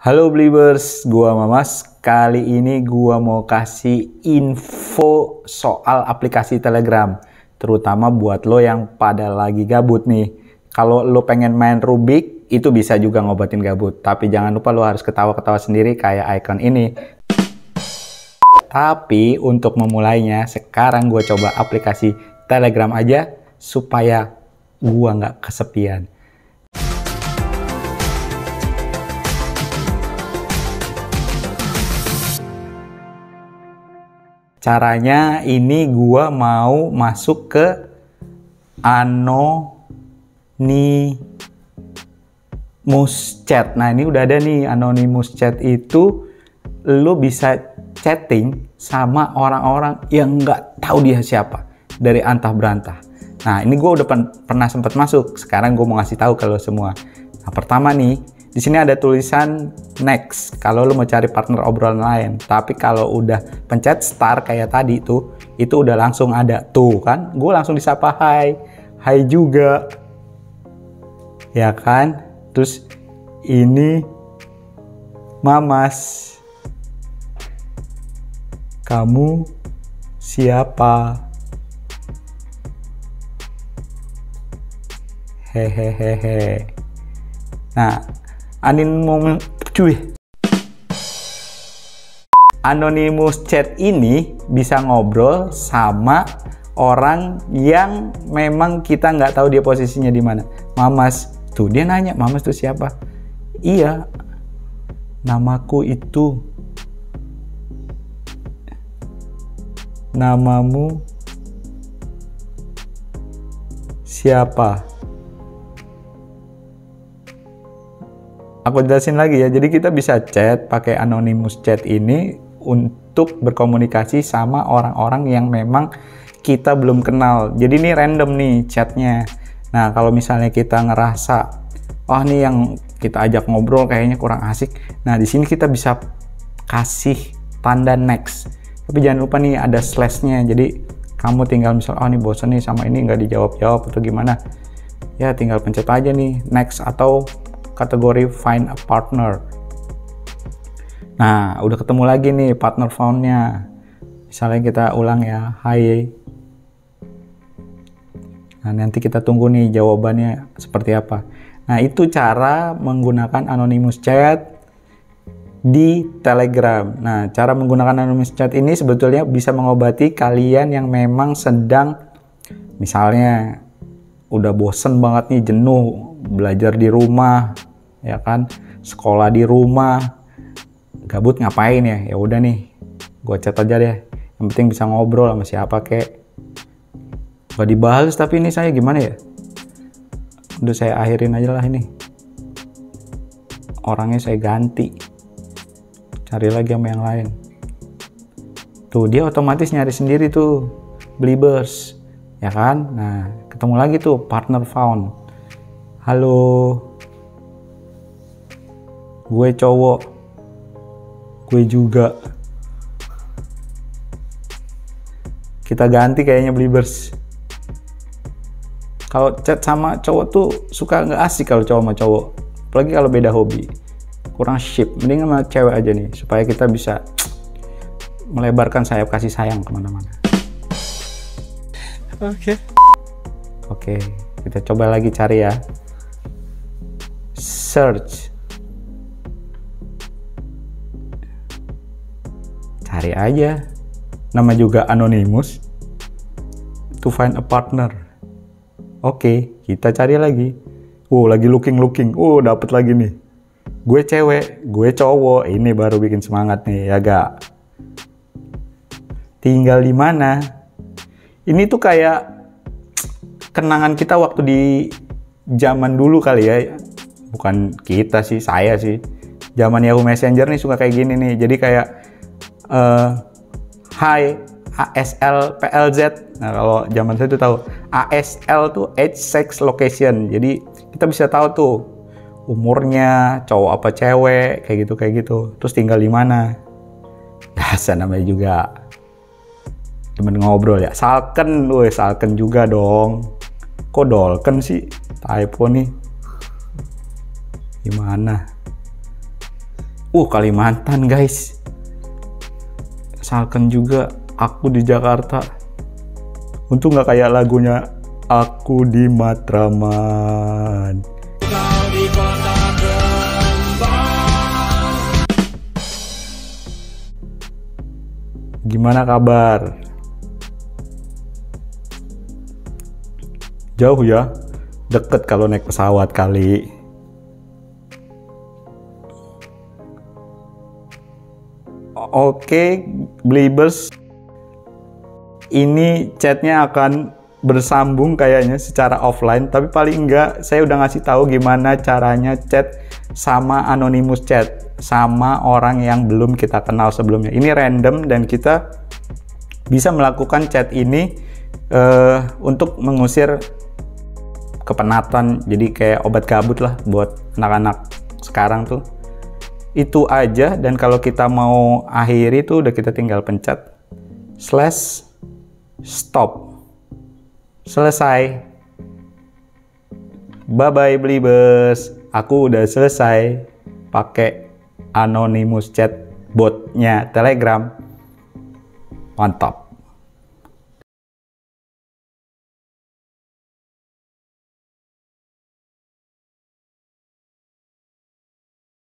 Halo Believers, gua Mamas. Kali ini gua mau kasih info soal aplikasi Telegram, terutama buat lo yang pada lagi gabut nih. Kalau lo pengen main Rubik, itu bisa juga ngobatin gabut. Tapi jangan lupa lo harus ketawa-ketawa sendiri kayak icon ini. Tapi untuk memulainya, sekarang gue coba aplikasi Telegram aja supaya gua nggak kesepian. Caranya ini gua mau masuk ke Anonymous Chat. Nah, ini udah ada nih Anonymous Chat itu lo bisa chatting sama orang-orang yang nggak tahu dia siapa dari antah berantah. Nah, ini gue udah pernah sempat masuk. Sekarang gue mau ngasih tahu kalau semua. Nah, pertama nih, di sini ada tulisan next kalau lo mau cari partner obrolan lain. Tapi kalau udah pencet start kayak tadi tuh, itu udah langsung ada tuh kan. Gue langsung disapa hai, hai juga. Ya kan? Terus ini Mamas. Kamu siapa? Hehehehe. Nah, Anonymous cuy. Anonymous chat ini bisa ngobrol sama orang yang memang kita nggak tahu dia posisinya di mana. Mamas, tuh dia nanya, Mamas tuh siapa? Iya, namaku itu. Namamu siapa? Aku jelasin lagi ya. Jadi kita bisa chat pakai anonymous chat ini untuk berkomunikasi sama orang-orang yang memang kita belum kenal. Jadi ini random nih chatnya. Nah kalau misalnya kita ngerasa, oh nih yang kita ajak ngobrol kayaknya kurang asik. Nah di sini kita bisa kasih tanda next. Tapi jangan lupa nih ada slashnya. Jadi kamu tinggal misal, oh nih bosan nih sama ini nggak dijawab-jawab atau gimana. Ya tinggal pencet aja nih next atau kategori find a partner. Nah, udah ketemu lagi nih partner found-nya. Misalnya kita ulang ya, hai. Nah, nanti kita tunggu nih jawabannya seperti apa. Nah, itu cara menggunakan anonymous chat di Telegram. Nah, cara menggunakan anonymous chat ini sebetulnya bisa mengobati kalian yang memang sedang misalnya udah bosen banget nih jenuh belajar di rumah ya kan? Sekolah di rumah. Gabut ngapain ya? Ya udah nih gue chat aja deh. Yang penting bisa ngobrol sama siapa kek. Gak dibahas tapi ini saya gimana ya? Udah saya akhirin aja lah ini. Orangnya saya ganti. Cari lagi sama yang lain. Tuh dia otomatis nyari sendiri tuh. Blibers ya kan? Nah ketemu lagi tuh partner found. Halo gue cowok. Gue juga. Kita ganti kayaknya Blibers kalau chat sama cowok tuh suka nggak asik kalau cowok sama cowok. Apalagi kalau beda hobi. Kurang ship mending sama cewek aja nih supaya kita bisa melebarkan sayap kasih sayang ke mana-mana. Oke. Okay. oke kita coba lagi cari ya. Search cari aja. Nama juga anonymous. To find a partner. Oke kita cari lagi. Oh lagi looking looking. Oh dapat lagi nih. Gue cewek gue cowok. Ini baru bikin semangat nih ya gak? Tinggal di mana? Ini tuh kayak kenangan kita waktu di zaman dulu kali ya. Bukan kita sih saya sih. Zaman Yahoo Messenger nih suka kayak gini nih. Jadi kayak uh, Hi ASL PLZ. Nah, kalau zaman saya itu tahu ASL tuh age sex location. Jadi kita bisa tahu tuh umurnya, cowok apa cewek, kayak gitu kayak gitu. Terus tinggal di mana. Biasa namanya juga temen ngobrol ya. Salken, woi Salken juga dong. Kok Dolken sih? Typo nih. Gimana? Uh, Kalimantan guys. Misalkan juga aku di Jakarta. Untung nggak kayak lagunya Aku di Matraman. Gimana kabar? Jauh ya? Deket kalau naik pesawat kali. Oke, Blibers. Ini chatnya akan bersambung kayaknya secara offline, tapi paling enggak saya udah ngasih tahu gimana caranya chat sama anonymous chat sama orang yang belum kita kenal sebelumnya. Ini random dan kita bisa melakukan chat ini uh, untuk mengusir kepenatan. Jadi kayak obat gabut lah buat anak-anak sekarang tuh. Itu aja dan kalau kita mau akhiri tuh udah kita tinggal pencet slash stop. Selesai. Bye bye Blibers. Aku udah selesai pakai anonymous chat botnya Telegram. Mantap.